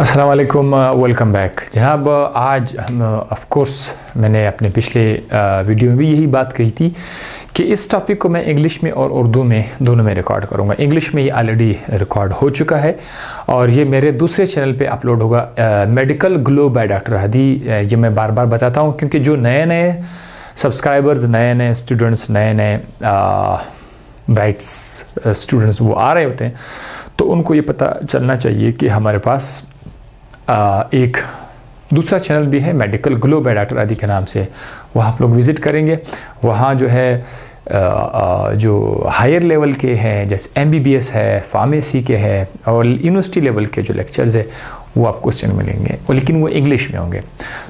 असलकुम welcome back जनाब आज हम ऑफ़ कोर्स मैंने अपने पिछले वीडियो में भी यही बात कही थी कि इस टॉपिक को मैं इंग्लिश में और उर्दू में दोनों में रिकॉर्ड करूँगा। इंग्लिश में ये ऑलरेडी रिकॉर्ड हो चुका है और ये मेरे दूसरे चैनल पे अपलोड होगा मेडिकल ग्लो बाय डॉक्टर हदी ये मैं बार बार बताता हूँ क्योंकि जो नए नए सब्सक्राइबर्स नए नए स्टूडेंट्स नए नए ब्राइट्स स्टूडेंट्स वो आ रहे होते हैं तो उनको ये पता चलना चाहिए कि हमारे पास एक दूसरा चैनल भी है, मेडिकल ग्लो बाय डॉक्टर आदि के नाम से। वहाँ आप लोग विज़िट करेंगे। वहाँ जो है जो हायर लेवल के हैं, जैसे एमबीबीएस है, फार्मेसी के हैं, और यूनिवर्सिटी लेवल के जो लेक्चर्स है, वो आपको क्वेश्चन मिलेंगे। लेकिन वो इंग्लिश में होंगे।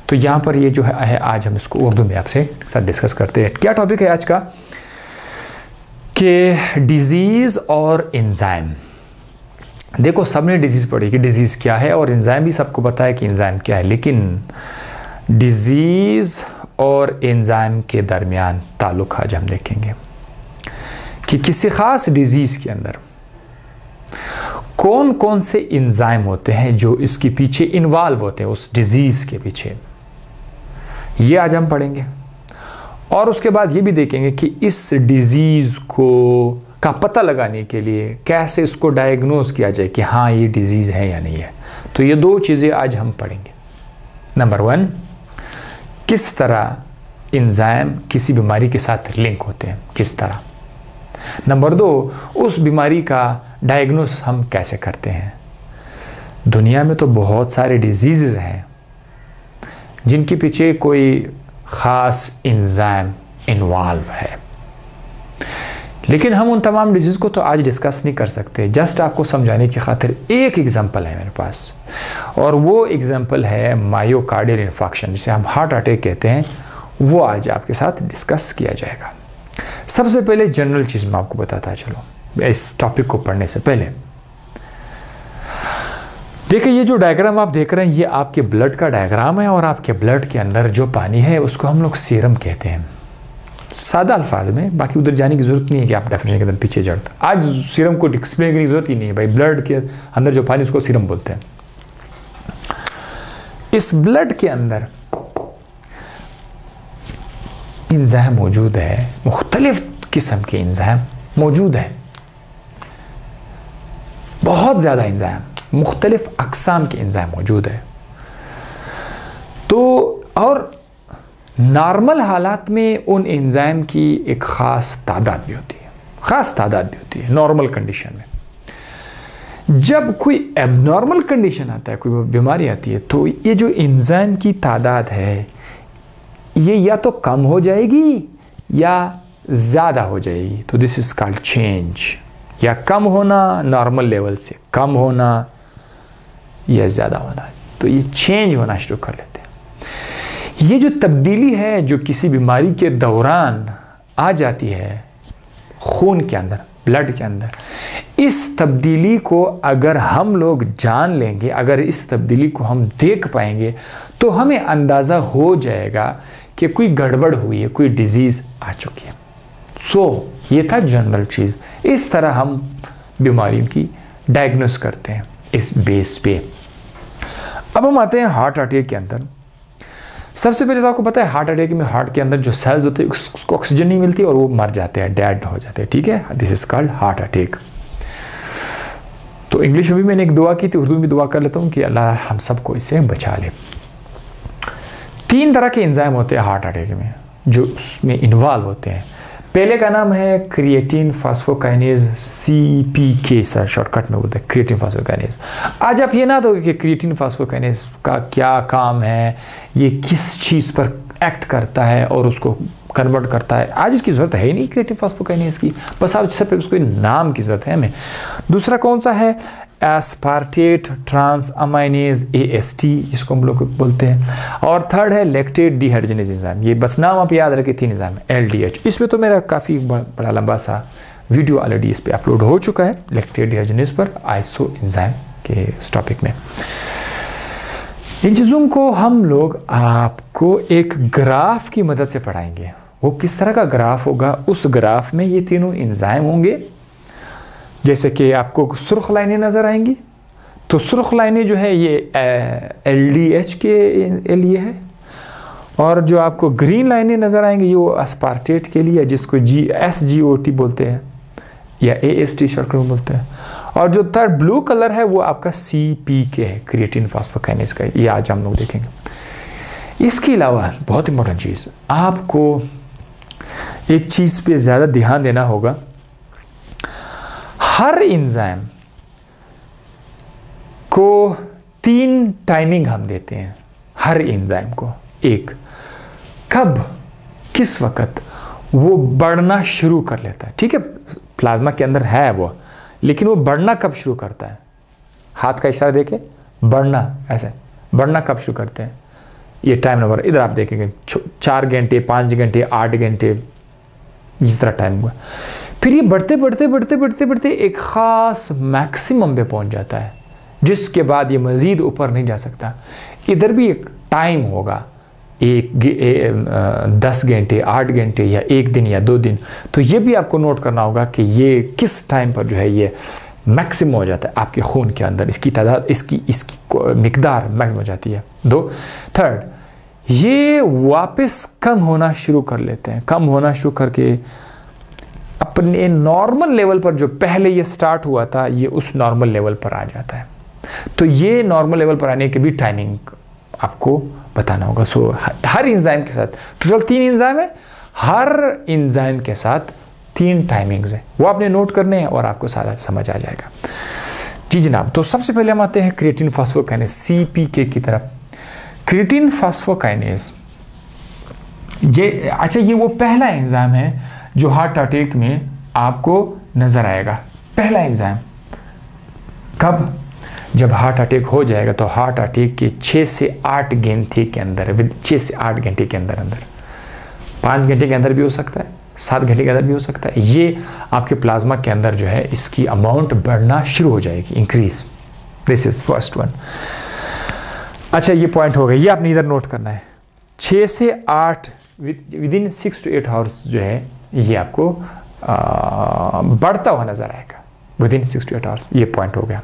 तो यहाँ पर ये जो है, आज हम इसको उर्दू में आपसे साथ डिस्कस करते हैं। क्या टॉपिक है आज का? कि डिज़ीज़ और इंजाइम देखो, सबने डिज़ीज़ पढ़ी कि डिज़ीज़ क्या है और इंजाइम भी सबको पता है कि इंजाइम क्या है, लेकिन डिज़ीज़ और इंजाइम के दरमियान ताल्लुक आज हम देखेंगे कि किसी ख़ास डिज़ीज़ के अंदर कौन कौन से इंजाइम होते हैं जो इसके पीछे इन्वॉल्व होते हैं, उस डिज़ीज़ के पीछे। ये आज हम पढ़ेंगे। और उसके बाद ये भी देखेंगे कि इस डिज़ीज़ को का पता लगाने के लिए कैसे इसको डायग्नोज किया जाए कि हाँ ये डिज़ीज़ है या नहीं है। तो ये दो चीज़ें आज हम पढ़ेंगे। नंबर वन किस तरह इंजाइम किसी बीमारी के साथ लिंक होते हैं? किस तरह? नंबर दो, उस बीमारी का डायग्नोस हम कैसे करते हैं? दुनिया में तो बहुत सारे डिज़ीज़ हैं, जिनके पीछे कोई ख़ास इंजाइम इन्वॉल्व है। लेकिन हम उन तमाम डिज़ीज़ को तो आज डिस्कस नहीं कर सकते। जस्ट आपको समझाने की खातिर एक एग्जांपल है मेरे पास। और वो एग्जांपल है मायोकार्डियल इन्फेक्शन जिसे हम हार्ट अटैक कहते हैं। वो आज आपके साथ डिस्कस किया जाएगा। सबसे पहले जनरल चीज़ मैं आपको बताता चलो, इस टॉपिक को पढ़ने से पहले। देखिए, ये जो डायग्राम आप देख रहे हैं, ये आपके ब्लड का डायग्राम है और आपके ब्लड के अंदर जो पानी है, उसको हम लोग सीरम कहते हैं। सादा अल्फाज में, बाकी उधर जाने की ज़रूरत नहीं है कि आप डेफिनेशन के अंदर पीछे जड़ते आज सीरम को एक्सप्लेन करने की ज़रूरत ही नहीं है भाई। ब्लड के अंदर जो पानी उसको सीरम बोलते हैं। इस ब्लड के अंदर इंजाम मौजूद है। मुख्तलिफ़ किस्म के इंजाम मौजूद है। बहुत ज़्यादा इंजाम मुख्तलिफ़ अकसाम के इंजाम मौजूद है। तो और नॉर्मल हालात में उन एंजाइम की एक ख़ास तादाद भी होती है। ख़ास तादाद भी होती है, नॉर्मल कंडीशन में। जब कोई एबनॉर्मल कंडीशन आता है, कोई बीमारी आती है तो ये जो एंजाइम की तादाद है, ये या तो कम हो जाएगी या ज़्यादा हो जाएगी। तो दिस इज़ कॉल्ड चेंज या कम होना नॉर्मल लेवल से कम होना या ज़्यादा होना। तो ये चेंज होना शुरू कर लेते ये जो तब्दीली है जो किसी बीमारी के दौरान आ जाती है खून के अंदर ब्लड के अंदर इस तब्दीली को अगर हम लोग जान लेंगे अगर इस तब्दीली को हम देख पाएँगे तो हमें अंदाज़ा हो जाएगा कि कोई गड़बड़ हुई है कोई डिज़ीज़ आ चुकी है। सो so, ये था जनरल चीज़। इस तरह हम बीमारियों की डायग्नोस करते हैं इस बेस पे। अब हम आते हैं हार्ट अटैक के अंदर। सबसे पहले तो आपको पता है हार्ट अटैक में हार्ट के अंदर जो सेल्स होते हैं उसको ऑक्सीजन नहीं मिलती और वो मर जाते हैं डेड हो जाते हैं, ठीक है? This is called heart attack तो इंग्लिश में भी मैंने एक दुआ की थी, उर्दू में भी दुआ कर लेता हूँ कि अल्लाह हम सबको इसे बचा ले। तीन तरह के इंजाम होते हैं हार्ट अटैक में, जो उसमें इन्वॉल्व होते हैं। पहले का नाम है creatine phosphokinase C P K sir shortcut में बोलते हैं क्रिएटिन फास्फोकाइनेज आज आप ये ना दो कि क्रिएटिन फास्फोकाइनेज का क्या काम है, ये किस चीज़ पर एक्ट करता है और उसको कन्वर्ट करता है। आज इसकी ज़रूरत है ही नहीं क्रिएटिव फास्फोकाइनेज की बस आप सब उसको नाम की ज़रूरत है हमें। दूसरा कौन सा है? Aspartate transaminase A S T जिसको हम लोग बोलते हैं। और थर्ड है लेक्टेट डिहाइड्रोजनेज निज़ाम ये बस नाम आप याद रखे तीन निज़ाम एल डी एच इसमें तो मेरा काफ़ी बड़ा लंबा सा वीडियो ऑलरेडी इस पर अपलोड हो चुका है लेक्टेट डिहाइड्रोजनेज पर आइसो इंजाम के इस टॉपिक में। इन चीज़ों को हम लोग आपको एक ग्राफ की मदद से पढ़ाएँगे। वो किस तरह का ग्राफ होगा? उस ग्राफ में ये तीनों इंजाइम होंगे। जैसे कि आपको सुर्ख लाइनें नज़र आएँगी। तो सुर्ख लाइनें जो है ये एल डी एच के लिए है। और जो आपको ग्रीन लाइनें नज़र आएँगी, ये वो अस्पार्टेट के लिए जिसको G S G O T बोलते हैं, या ए एस टी शर्ट बोलते हैं। और जो थर्ड ब्लू कलर है, वो आपका सी पी के है क्रिएटिन फास्फोकाइनेज का। ये आज हम लोग देखेंगे। इसके अलावा, बहुत इंपॉर्टेंट चीज़, आपको एक चीज़ पे ज़्यादा ध्यान देना होगा। हर इंजाइम को तीन टाइमिंग हम देते हैं, हर इंजाइम को। एक, कब, किस वक्त, वो बढ़ना शुरू कर लेता है। ठीक है, प्लाज्मा के अंदर है वो, लेकिन वो बढ़ना कब शुरू करता है? हाथ का इशारा देखे, बढ़ना, ऐसे, बढ़ना कब शुरू करते हैं? ये टाइम नंबर इधर आप देखेंगे चार घंटे, पाँच घंटे, आठ घंटे जिस तरह टाइम हुआ। फिर ये बढ़ते बढ़ते बढ़ते बढ़ते बढ़ते एक ख़ास मैक्सिमम पे पहुँच जाता है, जिसके बाद ये मज़ीद ऊपर नहीं जा सकता। इधर भी एक टाइम होगा, एक दस घंटे, आठ घंटे या एक दिन या दो दिन। तो ये भी आपको नोट करना होगा कि ये किस टाइम पर जो है ये मैक्सिमम हो जाता है आपके खून के अंदर। इसकी तादाद, इसकी इसकी मकदार मैक्सिमम हो जाती है। दो थर्ड ये वापस कम होना शुरू कर लेते हैं। कम होना शुरू करके अपने नॉर्मल लेवल पर जो पहले ये स्टार्ट हुआ था, ये उस नॉर्मल लेवल पर आ जाता है। तो ये नॉर्मल लेवल पर आने की भी टाइमिंग आपको बताना होगा। सो हर इंजाइम के साथ टोटल तीन इंजाइम है, हर इंजाइम के साथ तीन टाइमिंग्स है। वो आपने नोट करने हैं और आपको सारा समझ आ जाएगा। जी जनाब तो सबसे पहले हम आते हैं क्रिएटिन फास्फोकाइनेस सी पी के की तरफ़। क्रिएटिन फास्फोकाइनेस ये अच्छा ये वो पहला एंजाइम है जो हार्ट अटैक में आपको नज़र आएगा। पहला एंजाइम। कब? जब हार्ट अटैक हो जाएगा तो हार्ट अटैक के छः से आठ घंटे के अंदर, विद छः से आठ घंटे के अंदर अंदर। पाँच घंटे के अंदर भी हो सकता है, सात घंटे के अंदर भी हो सकता है। ये आपके प्लाज्मा के अंदर जो है, इसकी अमाउंट बढ़ना शुरू हो जाएगी increase this is first one अच्छा ये पॉइंट हो गया। ये आपने इधर नोट करना है। छः से आठ within six to eight hours जो है ये आपको आ, बढ़ता हुआ नज़र आएगा। Within six to eight hours ये पॉइंट हो गया।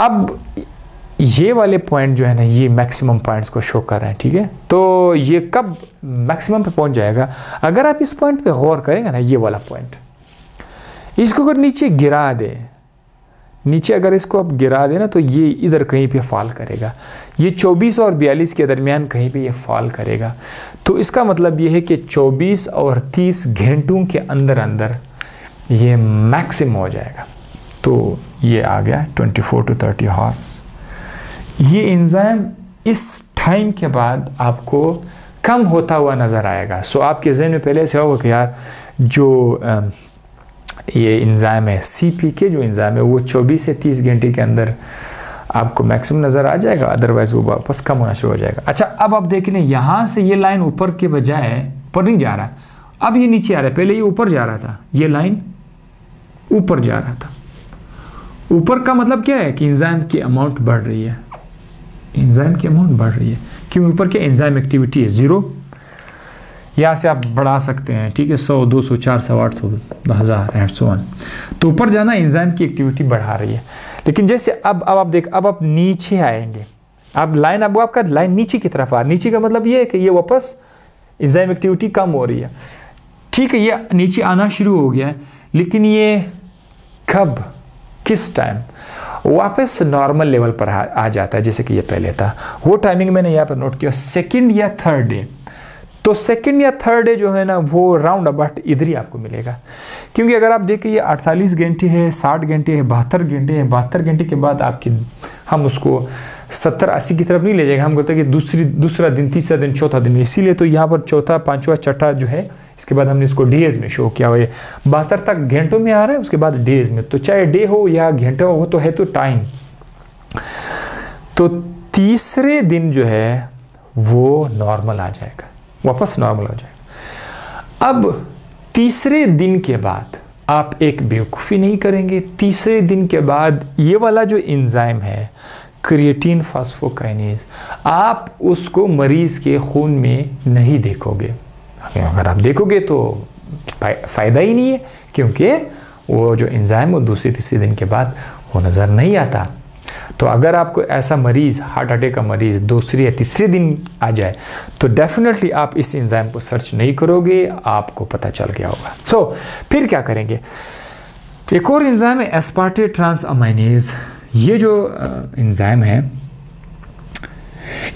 अब ये वाले पॉइंट जो है ना ये मैक्सिमम पॉइंट्स को शो कर रहे हैं ठीक है? तो ये कब मैक्सिमम पे पहुँच जाएगा? अगर आप इस पॉइंट पे गौर करेंगे ना ये वाला पॉइंट इसको अगर नीचे गिरा दे नीचे अगर इसको आप गिरा देना तो ये इधर कहीं पे फॉल करेगा। ये 24 और 42 के दरमियान कहीं पे ये फॉल करेगा। तो इसका मतलब ये है कि 24 और 30 घंटों के अंदर अंदर ये मैक्सिमम हो जाएगा। तो ये आ गया 24 टू 30 हॉर्स ये इंजाइम इस टाइम के बाद आपको कम होता हुआ नज़र आएगा। सो आपके जहन में पहले से होगा कि यार, जो ये इंजाइम है। सी पी के जो इंजाम है, वो 24 से 30 घंटे के अंदर आपको मैक्सिमम नज़र आ जाएगा अदरवाइज़ वो वापस कम होना शुरू हो जाएगा। अच्छा अब आप देख लें, यहाँ से ये लाइन ऊपर के बजाय ऊपर नहीं जा रहा। अब ये नीचे आ रहा है। पहले ये ऊपर जा रहा था। ये लाइन ऊपर जा रहा था। ऊपर का मतलब क्या है कि इंजाम की अमाउंट बढ़ रही है। इंजाम की अमाउंट बढ़ रही है। क्योंकि ऊपर के एंजाइम एक्टिविटी है ज़ीरो यहाँ से आप बढ़ा सकते हैं ठीक है सौ दो सौ चार सौ आठ सौ हज़ार एंड सो वन तो ऊपर जाना इंजाइम की एक्टिविटी बढ़ा रही है। लेकिन जैसे अब अब आप देख अब आप नीचे आएँगे। अब लाइन अब आपका लाइन नीचे की तरफ़ आ नीचे का मतलब ये है कि ये वापस इंजाइम एक्टिविटी कम हो रही है। ठीक है ये नीचे आना शुरू हो गया है लेकिन ये कब? किस टाइम वापस नॉर्मल लेवल पर आ, जाता है जैसे कि ये पहले था। वो टाइमिंग मैंने यहाँ पर नोट किया सेकंड या थर्ड डे तो सेकंड या थर्ड डे जो है ना, वो राउंड अबाउट इधर ही आपको मिलेगा। क्योंकि अगर आप देखें ये अड़तालीस घंटे है, साठ घंटे है, बहत्तर घंटे है, बहत्तर घंटे के बाद आपकी, हम उसको सत्तर अस्सी की तरफ़ नहीं ले जाएगा। हम बोलते हैं कि दूसरी, दूसरा दिन, तीसरा दिन, चौथा दिन। इसीलिए तो यहाँ पर चौथा, पांचवा, छठा जो है, इसके बाद हमने इसको डेज़ में शो किया हुआ है। बहत्तर तक घंटों में आ रहा है, उसके बाद डेज़ में। तो चाहे डे हो या घंटा हो तो है तो टाइम तो तीसरे दिन जो है, वो नॉर्मल आ जाएगा। वापस नॉर्मल हो जाएगा। अब तीसरे दिन के बाद आप एक बेवकूफ़ी नहीं करेंगे। तीसरे दिन के बाद ये वाला जो इंजाइम है क्रिएटिन फास्फोकाइनेज आप उसको मरीज़ के खून में नहीं देखोगे। अगर आप देखोगे तो फ़ायदा ही नहीं है, क्योंकि वो जो इंजाइम वो दूसरे तीसरे दिन के बाद वो नज़र नहीं आता। तो अगर आपको ऐसा मरीज़ हार्ट अटैक का मरीज़ दूसरे या तीसरे दिन आ जाए तो डेफिनेटली आप इस इंजाइम को सर्च नहीं करोगे आपको पता चल गया होगा। सो so, फिर क्या करेंगे? एक और एंजाइम है एस्पार्टे ट्रांस अमाइनेज ये जो एंजाइम है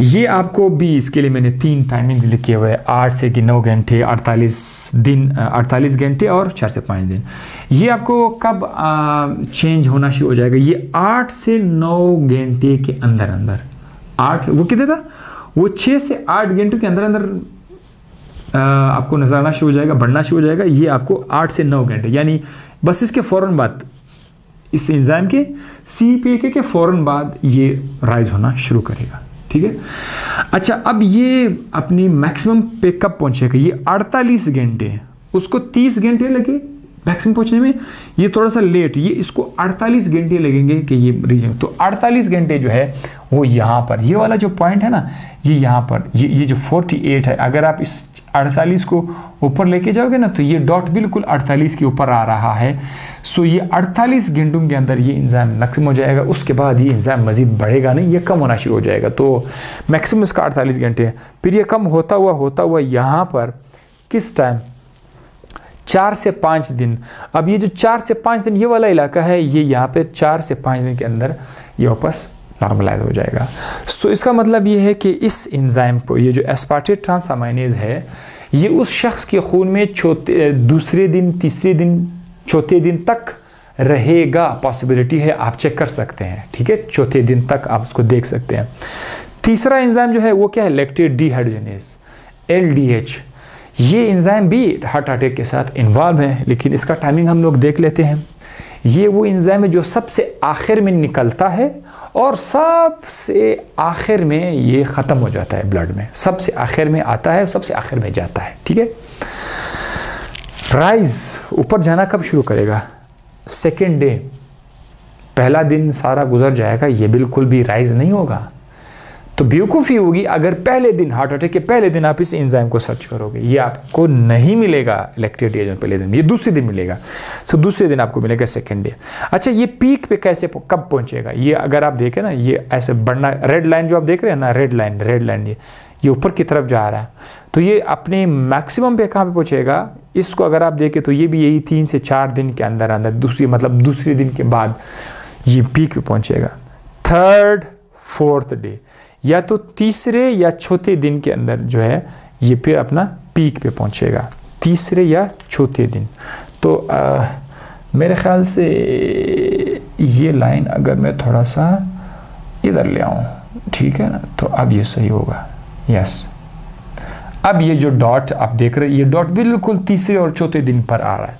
ये आपको भी इसके लिए मैंने तीन टाइमिंग्स लिखे हुए हैं। आठ से नौ घंटे, अड़तालीस दिन, अड़तालीस घंटे और चार से पाँच दिन। ये आपको कब चेंज होना शुरू हो जाएगा? ये आठ से नौ घंटे के अंदर अंदर। आठ, वो कितने था? वो छः से आठ घंटों के अंदर अंदर आपको नज़र आना शुरू हो जाएगा, बढ़ना शुरू हो जाएगा। ये आपको आठ से नौ घंटे, यानी बस इसके फ़ौरन बाद, इस इंजाइम के सी पी के फ़ौरन बाद ये राइज होना शुरू करेगा। ठीक है? अच्छा अब ये अपनी मैक्सिमम पे कब पहुंचेगा? ये 48 घंटे उसको 30 घंटे लगे मैक्सिमम पहुँचने में? ये थोड़ा सा लेट ये इसको 48 घंटे लगेंगे कि ये रीजन तो 48 घंटे जो है, वो यहाँ पर, ये वाला जो पॉइंट है ना, ये यहाँ पर, ये ये जो 48 है, अगर आप इस 48 को ऊपर लेके जाओगे ना तो ये डॉट बिल्कुल 48 के ऊपर आ रहा है। सो ये 48 घंटों के अंदर ये इंजाम मैक्सिमम हो जाएगा, उसके बाद ये इंजाम मज़ीद बढ़ेगा नहीं, ये कम होना शुरू हो जाएगा। तो मैक्सिमम इसका 48 घंटे है। फिर ये कम होता हुआ होता हुआ यहाँ पर किस टाइम चार से पाँच दिन। अब ये जो चार से पाँच दिन, ये वाला इलाका है, ये यहाँ पे चार से पाँच दिन के अंदर ये वापस नॉर्मलाइज हो जाएगा। सो so, इसका मतलब ये है कि इस इंजाइम को ये जो एस्पार्टेड ट्रांसामाइनेज है ये उस शख्स के खून में चौथे दूसरे दिन तीसरे दिन चौथे दिन तक रहेगा। पॉसिबिलिटी है आप चेक कर सकते हैं ठीक है? चौथे दिन तक आप उसको देख सकते हैं। तीसरा इंजाइम जो है वो क्या है? लेक्टेड डीहाइड्रोजनेज एल ये इंजाइम भी हार्ट अटैक के साथ इन्वॉल्व है लेकिन इसका टाइमिंग हम लोग देख लेते हैं। ये वो इंजाइम है जो सबसे आखिर में निकलता है और सबसे आखिर में ये ख़त्म हो जाता है ब्लड में। सबसे आखिर में आता है, सबसे आखिर में जाता है, ठीक है? राइज ऊपर जाना कब शुरू करेगा? सेकेंड डे पहला दिन सारा गुजर जाएगा, ये बिल्कुल भी राइज नहीं होगा। तो बेवकूफ़ी होगी अगर पहले दिन हार्ट अटैक के पहले दिन आप इस एंजाइम को सर्च करोगे। ये आपको नहीं मिलेगा इलेक्ट्रिक एजेंट पहले दिन, ये दूसरे दिन मिलेगा। सो दूसरे दिन आपको मिलेगा सेकेंड डे अच्छा ये पीक पे कैसे कब पहुंचेगा? ये अगर आप देखें ना, ये ऐसे बढ़ना रेड लाइन जो आप देख रहे हैं ना रेड लाइन रेड लाइन ये ये ऊपर की तरफ़ जा रहा है। तो ये अपने मैक्सिमम पे कहाँ पे पहुंचेगा? इसको अगर आप देखें तो ये भी यही तीन से चार दिन के अंदर अंदर, दूसरी मतलब दूसरे दिन के बाद ये पीक पे पहुंचेगा। थर्ड फोर्थ डे या तो तीसरे या चौथे दिन के अंदर जो है ये फिर अपना पीक पे पहुंचेगा। तीसरे या चौथे दिन। तो आ, मेरे ख्याल से ये लाइन अगर मैं थोड़ा सा इधर ले आऊँ ठीक है ना? तो अब ये सही होगा। यस अब ये जो डॉट आप देख रहे हैं ये डॉट बिल्कुल तीसरे और चौथे दिन पर आ रहा है।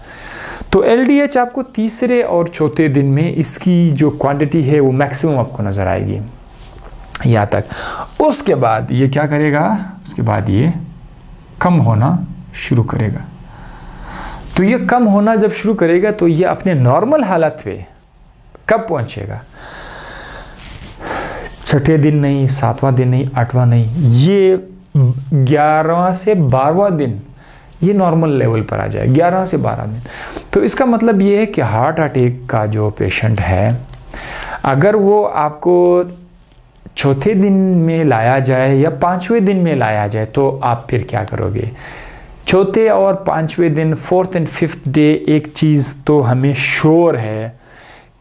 तो एलडीएच आपको तीसरे और चौथे दिन में इसकी जो क्वांटिटी है वो मैक्सिमम आपको नज़र आएगी। यहाँ तक। उसके बाद ये क्या करेगा? उसके बाद ये कम होना शुरू करेगा। तो ये कम होना जब शुरू करेगा तो ये अपने नॉर्मल हालत पे कब पहुंचेगा? छठे दिन नहीं, सातवां दिन नहीं, आठवां नहीं, ये ग्यारहवा से बारहवा दिन ये नॉर्मल लेवल पर आ जाए ग्यारह से बारह दिन। तो इसका मतलब ये है कि हार्ट अटैक का जो पेशेंट है, अगर वो आपको चौथे दिन में लाया जाए या पाँचवें दिन में लाया जाए तो आप फिर क्या करोगे? चौथे और पाँचवें दिन फोर्थ एंड फिफ्थ डे एक चीज़ तो हमें श्योर है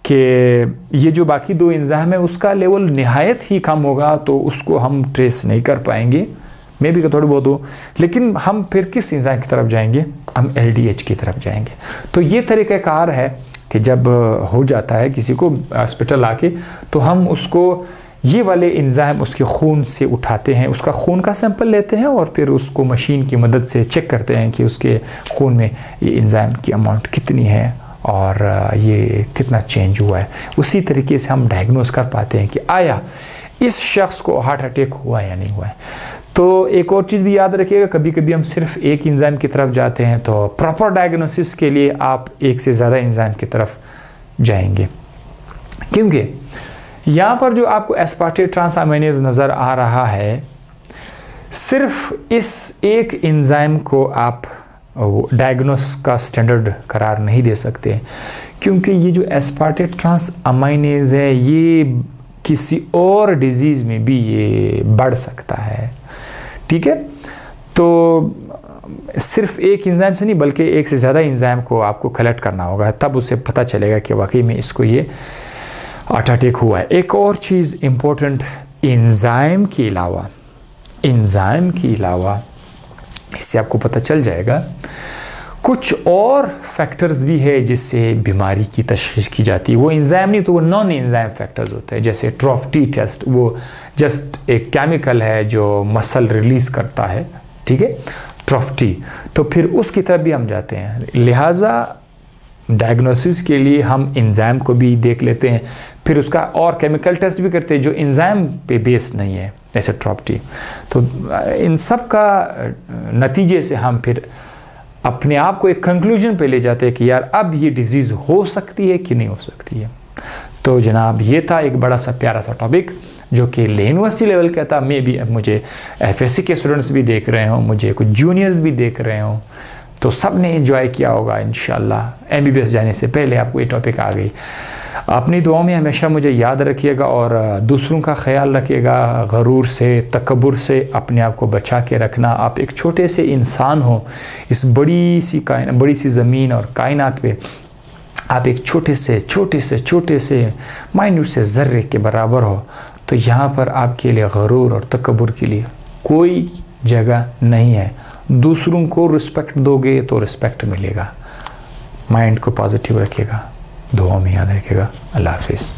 कि ये जो बाकी दो इंजाम है, उसका लेवल नहायत ही कम होगा तो उसको हम ट्रेस नहीं कर पाएँगे। मे भी थोड़ी बहुत हो। लेकिन हम फिर किस इंजाम की तरफ़ जाएँगे? हम एलडीएच की तरफ़ जाएँगे। तो ये तरीक़ाकार है कि जब हो जाता है किसी को हॉस्पिटल आके तो हम उसको ये वाले इंजाम उसके खून से उठाते हैं, उसका खून का सैंपल लेते हैं और फिर उसको मशीन की मदद से चेक करते हैं कि उसके खून में ये इंजाम की अमाउंट कितनी है और ये कितना चेंज हुआ है। उसी तरीके से हम डायग्नोस कर पाते हैं कि आया, इस शख्स को हार्ट अटैक हुआ या नहीं हुआ है। तो एक और चीज़ भी याद रखिएगा कभी कभी हम सिर्फ़ एक इंजाम की तरफ़ जाते हैं तो प्रॉपर डायग्नोसिस के लिए आप एक से ज़्यादा इंजाम की तरफ़ जाएँगे। क्योंकि यहाँ पर जो आपको एस्पार्टेट ट्रांसामिनेज नज़र आ रहा है, सिर्फ़ इस एक इंजाइम को आप डायग्नोस का स्टैंडर्ड करार नहीं दे सकते, क्योंकि ये जो एस्पार्टेट ट्रांस अमाइनेज है, ये किसी और डिज़ीज़ में भी ये बढ़ सकता है। ठीक है? तो सिर्फ़ एक इंजाइम से नहीं, बल्कि एक से ज़्यादा इंजाइम को आपको कलेक्ट करना होगा। तब उसे पता चलेगा कि वाकई में इसको ये हार्ट अटैक हुआ है। एक और चीज़ इम्पोर्टेंट इंजाइम के अलावा इंजाइम के अलावा, इससे आपको पता चल जाएगा, कुछ और फैक्टर्स भी है जिससे बीमारी की तशखीस की जाती है। वो इंजाइम नहीं तो वो नॉन इंजाइम फैक्टर्स होते हैं। जैसे ट्रॉफ्टी टेस्ट वो जस्ट एक केमिकल है जो मसल रिलीज़ करता है, ठीक है? ट्रॉफ्टी तो फिर उसकी तरफ़ भी हम जाते हैं। लिहाजा डायग्नोसिस के लिए हम इंजाम को भी देख लेते हैं। फिर उसका और केमिकल टेस्ट भी करते हैं, जो इंजाम पे बेस नहीं है, ऐसे ट्रॉप्टी तो इन सब का नतीजे से हम फिर अपने आप को एक कंक्लूजन पे ले जाते हैं कि यार, अब ये डिज़ीज़ हो सकती है कि नहीं हो सकती है। तो जनाब, ये था एक बड़ा सा प्यारा सा टॉपिक जो कि यूनिवर्सिटी लेवल का था। मे भी अब मुझे एफएससी के स्टूडेंट्स भी देख रहे हों, मुझे कुछ जूनियर्स भी देख रहे हों। तो सबने इन्जॉय किया होगा इन एम जाने से पहले आपको ये टॉपिक आ गई। अपनी दुआओं में हमेशा मुझे याद रखिएगा और दूसरों का ख्याल रखिएगा, गरूर से तकबर से अपने आप को बचा के रखना। आप एक छोटे से इंसान हो, इस बड़ी सी कायन, बड़ी सी ज़मीन और कायनात पे आप एक छोटे से छोटे से छोटे से माइन्यूट से ज़र्रे के बराबर हो तो यहाँ पर आपके लिए गरूर और तकबर के लिए कोई जगह नहीं है। दूसरों को रिस्पेक्ट दोगे तो रिस्पेक्ट मिलेगा। माइंड को पॉजिटिव रखेगा दुआ में याद रखेगा अल्लाह हाफिज़।